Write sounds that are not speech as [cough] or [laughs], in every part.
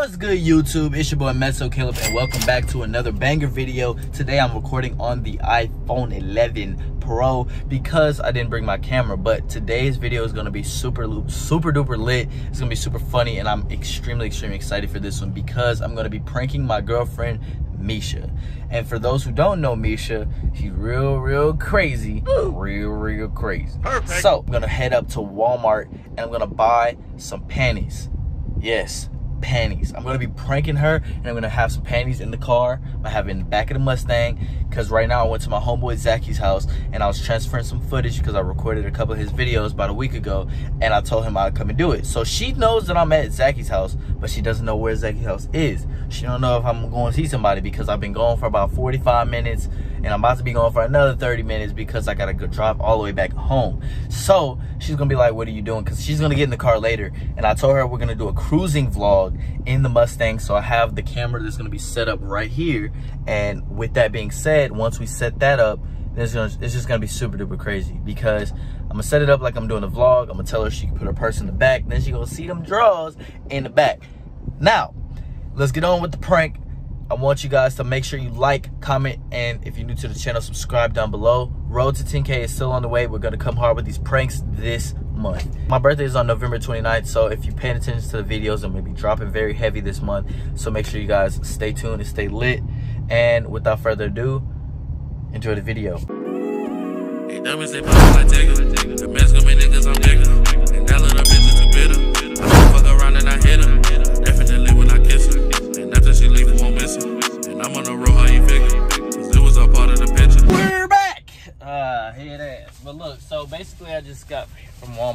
What's good YouTube? It's your boy Mezzo Caleb and welcome back to another banger video. Today I'm recording on the iPhone 11 Pro because I didn't bring my camera, but today's video is gonna be super super duper lit. It's gonna be super funny and I'm extremely extremely excited for this one because I'm gonna be pranking my girlfriend Misha. And for those who don't know Misha, she's real, real crazy. Real, real crazy. Perfect. So I'm gonna head up to Walmart and I'm gonna buy some panties. Yes, panties. I'm gonna be pranking her and I'm gonna have some panties in the car. I have it in the back of the Mustang because right now I went to my homeboy Zacky's house and I was transferring some footage because I recorded a couple of his videos about a week ago and I told him I'd come and do it. So she knows that I'm at Zacky's house, but she doesn't know where Zacky's house is. She don't know if I'm going to see somebody because I've been going for about 45 minutes and I'm about to be going for another 30 minutes because I gotta go drive all the way back home. So she's gonna be like, what are you doing? Because she's gonna get in the car later. And I told her we're gonna do a cruising vlog in the Mustang. So I have the camera that's gonna be set up right here. And with that being said, once we set that up, it's, gonna, it's just gonna be super duper crazy because I'm gonna set it up like I'm doing a vlog. I'm gonna tell her she can put her purse in the back. Then she gonna see them drawers in the back. Now, let's get on with the prank. I want you guys to make sure you like, comment, and if you're new to the channel, subscribe down below. Road to 10K is still on the way. We're going to come hard with these pranks this month. My birthday is on November 29th, so if you're paying attention to the videos, I'm going to be dropping very heavy this month. So make sure you guys stay tuned and stay lit. And without further ado, enjoy the video.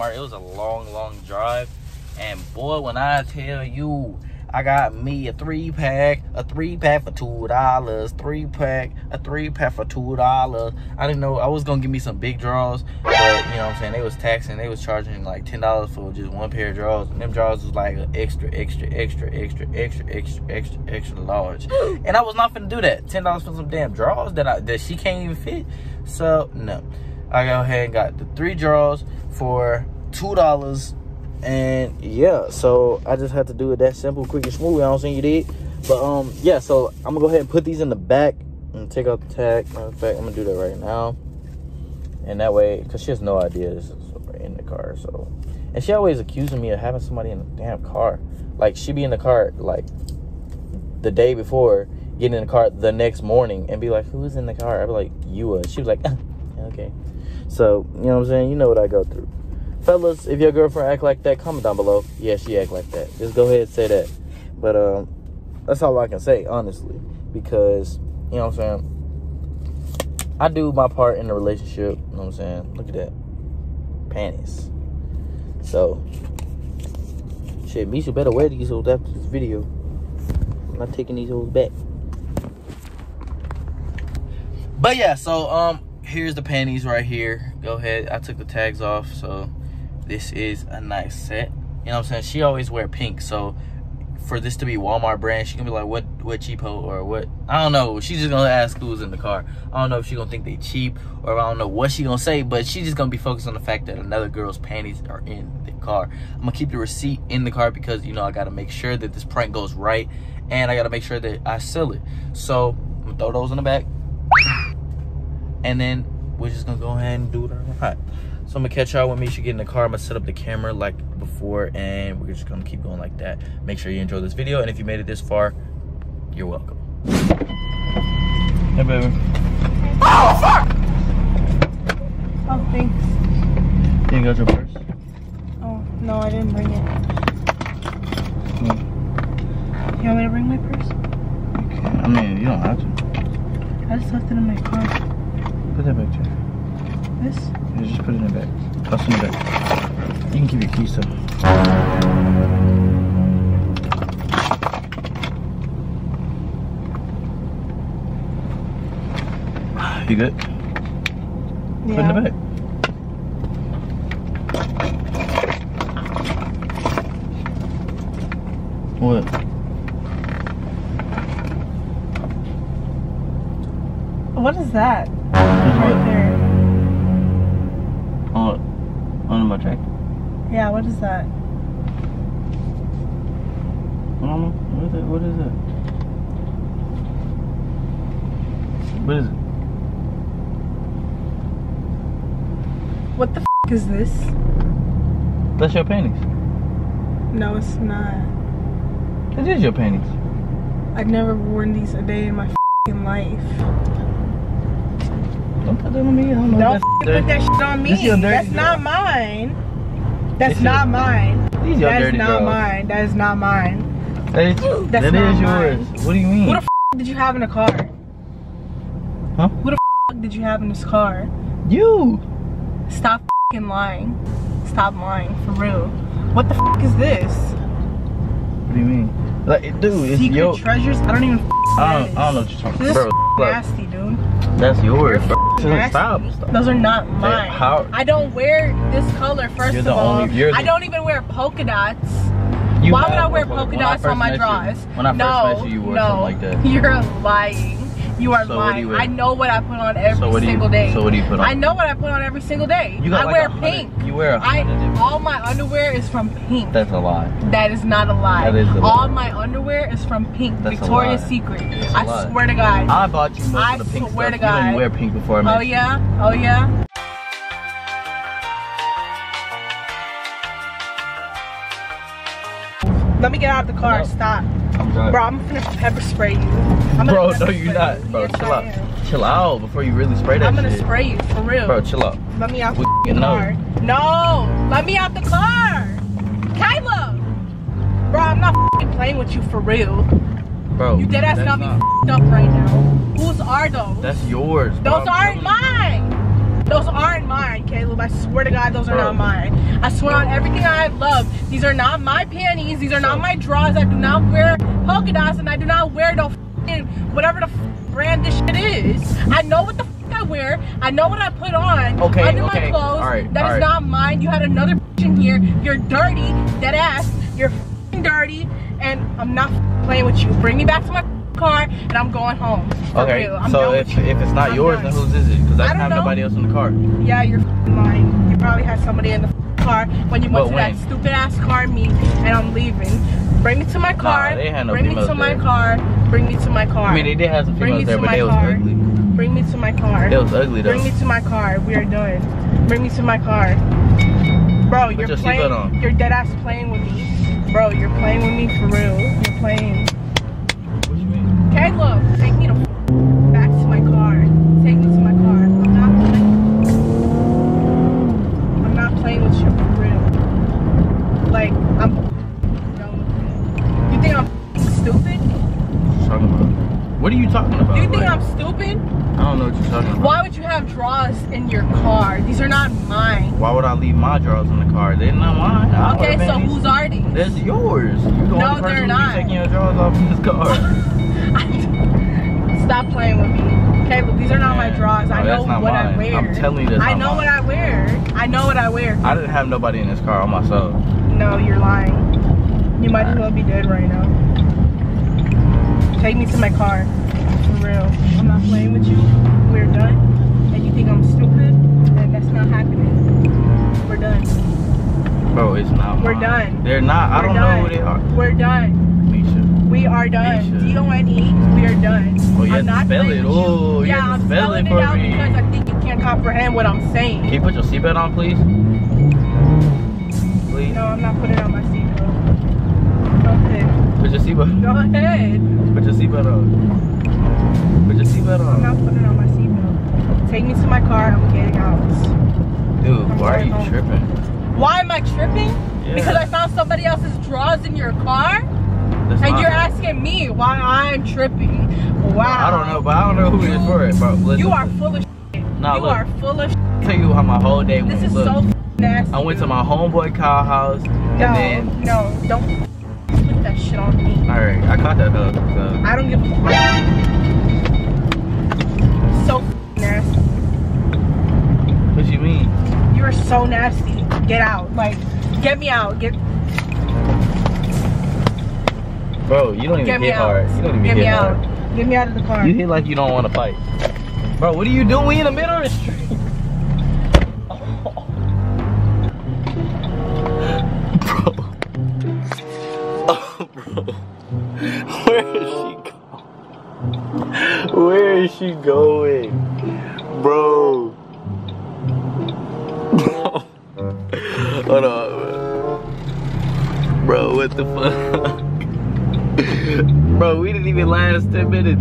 Walmart. It was a long, long drive. And boy, when I tell you, I got me a three pack, a three pack for two dollars, three pack, a three pack for two dollars. I didn't know I was gonna give me some big draws, but you know what I'm saying? They was taxing, they was charging like ten dollars for just one pair of draws. And them draws was like an extra, extra, extra, extra, extra, extra, extra, extra large. And I was not gonna do that. Ten dollars for some damn draws that I that she can't even fit. So no. I go ahead and got the three draws for two dollars. And yeah, so I just had to do it that simple, quick and smooth. I don't think you did. But um yeah, so I'm gonna go ahead and put these in the back and take out the tag. Matter of fact, I'm gonna do that right now. And that way, because she has no idea this is in the car, so and she always accusing me of having somebody in the damn car. Like she be in the car like the day before, getting in the car the next morning and be like, Who's in the car? I'd be like, You was. She was like, [laughs] okay. So, you know what I'm saying? You know what I go through. Fellas, if your girlfriend act like that, comment down below. Yeah, she act like that. Just go ahead and say that. But um, that's all I can say, honestly. Because, you know what I'm saying? I do my part in the relationship. You know what I'm saying? Look at that. Panties. So, shit, Misha better wear these hoes after this video. I'm not taking these hoes back. But yeah, so um here's the panties right here. Go ahead. I took the tags off, so this is a nice set. You know what I'm saying? She always wear pink, so for this to be Walmart brand, she can be like, what what cheapo or what? I don't know. She's just gonna ask who's in the car. I don't know if she gonna think they cheap or I don't know what she gonna say, but she's just gonna be focused on the fact that another girl's panties are in the car. I'm gonna keep the receipt in the car because you know I gotta make sure that this prank goes right and I gotta make sure that I sell it. So I'm gonna throw those in the back and then we're just gonna go ahead and do it all right so i'm gonna catch y'all when Misha get in the car. I'm gonna set up the camera like before and we're just gonna keep going like that. Make sure you enjoy this video and if you made it this far you're welcome. Hey baby. Oh fuck! Oh thanks. You got your purse oh no i didn't bring it. Hmm. you want me to bring my purse? Okay i mean you don't have to. I just left it in my car. Put that back, Jeff. This? Yeah, just put it in the back. Toss in the back. You can keep your keys, though. You good? Yeah. Put in the back. What? What is that? Yeah, what is that? I don't know. What, what is it? What is it? What the f is this? That's your panties. No, it's not. It is your panties. I've never worn these a day in my f***ing life. Don't put that on me. I don't know. Don't that's put that shit on me. That's not mine. That's This [laughs] not mine. These That is dirty not girls. mine. That is not mine. That is, That's that not is mine. yours. What do you mean? What the f- did you have in the car? Huh? What the f- did you have in this car? you. Stop f***ing lying. Stop lying, for real. What the f- is this? What do you mean? Like, dude, it's Secret your. treasures? I don't even I don't, I don't know what you're talking This about. is Bro, nasty. That's yours, You're bro. nasty. Stop, stop. Those are not mine. how- I don't wear this color, 1st You're of all. only- I don't even wear polka dots. You Why would I wear polka I dots on my you- drawers? When I first no, met you, you wore no. something like that. [laughs] You're lying. You are So lying. you? I know what I put on every So do you- single day. so what do you put on? I know what I put on every single day. You got I like wear pink. You wear a I all my underwear is from pink. That's a lie. That is not a lie. That is a lie. All my underwear is from pink. That's Victoria's. Secret. That's I swear to God. I bought you most I of the pink swear stuff. to You didn't wear pink before I oh yeah? Oh yeah? Let me get out of the car. Stop. Bro, I'm gonna pepper spray you. I'm Bro, no, you're not. you. Bro, Yes, chill I out. am. Chill out before you really spray that I'm gonna shit. spray you for real. Bro, chill out. Let me out We the can know. car. No, let me out the car. Kyla. Bro, I'm not playing with you for real. Bro, You dead ass got me not- up right now. Whose are those? That's yours. bro. Those aren't mine. Those aren't mine, Caleb. I swear to God, those are not oh. mine. I swear on everything I love, these are not my panties. These are not my drawers. I do not wear polka dots, and I do not wear f***ing whatever the f- brand this shit is. I know what the I wear. I know what I put on Okay, under okay. my clothes. All right, That is right. not mine. You had another bitch in here. You're dirty, dead ass. You're f***ing dirty, and I'm not f- playing with you. Bring me back to my car, and I'm going home. Okay, real. I'm so if, if it's not I'm yours, done. then whose is it? Because I I don't have know. nobody else in the car. Yeah, you're lying. You probably had somebody in the car when you went But to that stupid ass car meet and I'm leaving. Bring me to my car. they had no Bring me to my car. Bring me to my car. I mean, they did have some Bring me females there, to but my they was car. ugly. Bring me to my car. They was ugly though. Bring me to my car. We are done. Bring me to my car. Bro, you're your playing. You're dead ass playing with me. Bro, you're playing with me for real. You're playing. What you mean? Caleb, take me to back to my car. Take me to my car. I'm not playing. I'm not playing with you for real. Like I'm done you. Think I'm stupid? What you talking about? What are you talking about? Do you think Like, I'm stupid? I don't know what you're talking about. Why would you have drawers in your car? These are not mine. Why would I leave my drawers in the car? They're not mine. I Okay, so whose are these? That's yours. You the No, they're not. be taking your drawers off in this car. [laughs] [laughs] Stop playing with me. Caleb, these are not my drawers. I no, know what I mine. wear. I'm telling you that's I know mine. what I wear. I know what I wear. I didn't have nobody in this car on myself. No, you're lying. You might as well be dead right now. Take me to my car. For real. I'm not playing with you. We're done. And you think I'm stupid? And that's not happening. We're done. Bro, it's not We're mine. done. They're not. I We're don't done. know who they are. We're done. We are done. D-O-N-E. We are done. Oh, you I'm not spell it. Oh, yeah, I'm spell spelling it out me. because I think you can't comprehend what I'm saying. Can you put your seatbelt on, please? Please. No, I'm not putting on my seatbelt. Go ahead. Put your seatbelt. Go ahead. Put your seatbelt on. Put your seatbelt on. I'm not putting on my seatbelt. Take me to my car. I'm getting out. Dude, I'm why are you home. tripping? Why am I tripping? Yeah. Because I found somebody else's drawers in your car, That's and you're asking me why I'm tripping. Wow. I don't know, but I don't know who it is for it, bro. Listen, You are full of shit. Nah, you look. are full of shit. tell you how my whole day went. This is Look, so nasty. I went to my homeboy Kyle house, No, and then no, don't put that shit on me. all right, I caught that though. So I don't give a fuck. So nasty. what do you mean? You are so nasty. Get out. Like, get me out. Get Bro, you don't even get me hit out. hard. You don't even Get me hard. out. Get me out of the car. You hit like you don't want to fight. Bro, what are you doing? We in the middle of the street. [laughs] Bro. [laughs] Oh, bro. Where is she going? Where is she going? Bro. [laughs] Bro. Hold on. Bro, what the fuck? [laughs] Bro, we didn't even last 10 minutes.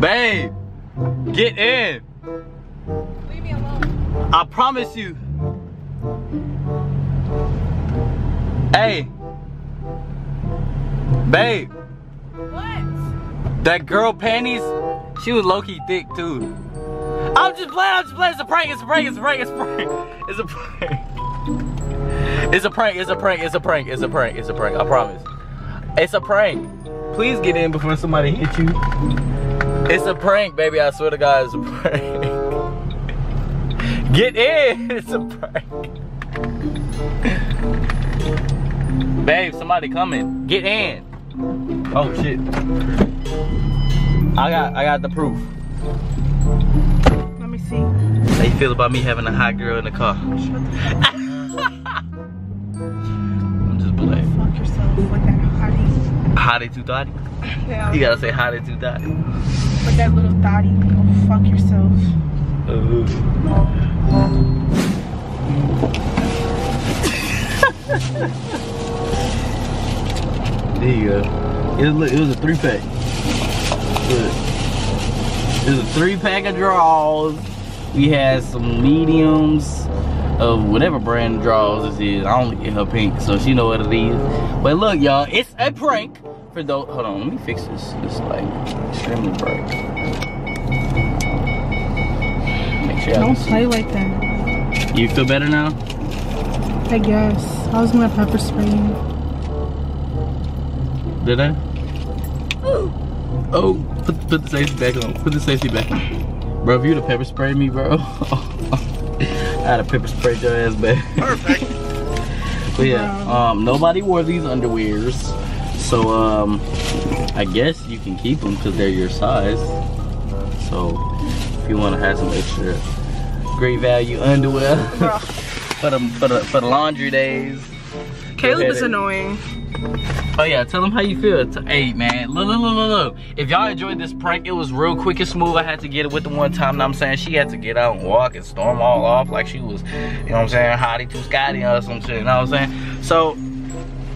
Babe, get in. Leave me alone. I promise you. Hey. Babe, What? that girl panties, she was low-key thick too. I'm just playing, I'm just playing. It's a prank, it's a prank, it's a prank, it's a prank. [laughs] It's a prank. It's a prank, it's a prank, it's a prank, it's a prank, it's a prank, I promise. It's a prank. Please get in before somebody hit you. It's a prank, baby. I swear to God, it's a prank. [laughs] Get in. [laughs] It's a prank. Babe, somebody coming. Get in. Oh shit. I got I got the proof. Let me see. How you feel about me having a hot girl in the car? Hottie. Hottie too thotty? Yeah. You gotta say hottie too thotty. Like that little thotty. Go fuck yourself. [laughs] There you go. It was, it was a three pack. It was a three pack of draws. We had some mediums of whatever brand draws this is. I only get her pink, so she know what it is. But look, y'all, it's a prank for those. Hold on, let me fix this. It's like extremely bright. Make sure Don't play like that. You feel better now? I guess. I was gonna pepper spray you. Did I? Oh, put, put the safety back on. Put the safety back on. Bro, if you'd have pepper sprayed me, bro, [laughs] I'd have pepper spray your ass back. [laughs] Perfect. but yeah, um, nobody wore these underwears. So, um, I guess you can keep them because they're your size. So, if you want to have some extra great value underwear [laughs] for the, for the, for the laundry days. Caleb is annoying. Oh yeah, tell them how you feel. Hey man, look, look, look, look, look. If y'all enjoyed this prank, it was real quick and smooth. I had to get it with the one time. Know what I'm saying she had to get out and walk and storm all off like she was, you know what I'm saying, hottie to Scotty or some shit. You know what I'm saying? So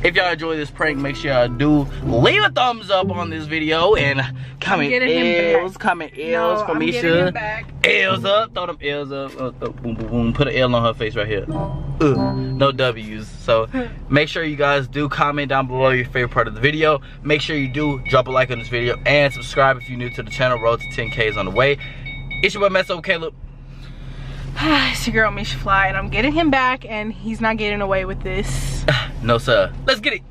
if y'all enjoy this prank, make sure y'all do leave a thumbs up on this video and comment L's, comment L's no, for getting. L's up, throw them L's up, uh, uh, boom, boom, boom. Put an L on her face right here. Ugh, no W's. So make sure you guys do comment down below your favorite part of the video. Make sure you do drop a like on this video and subscribe if you're new to the channel. Road to 10K is on the way. It's your boy Mezzo Caleb. [sighs] it's your girl Misha Fly, and I'm getting him back, and he's not getting away with this. No sir. Let's get it.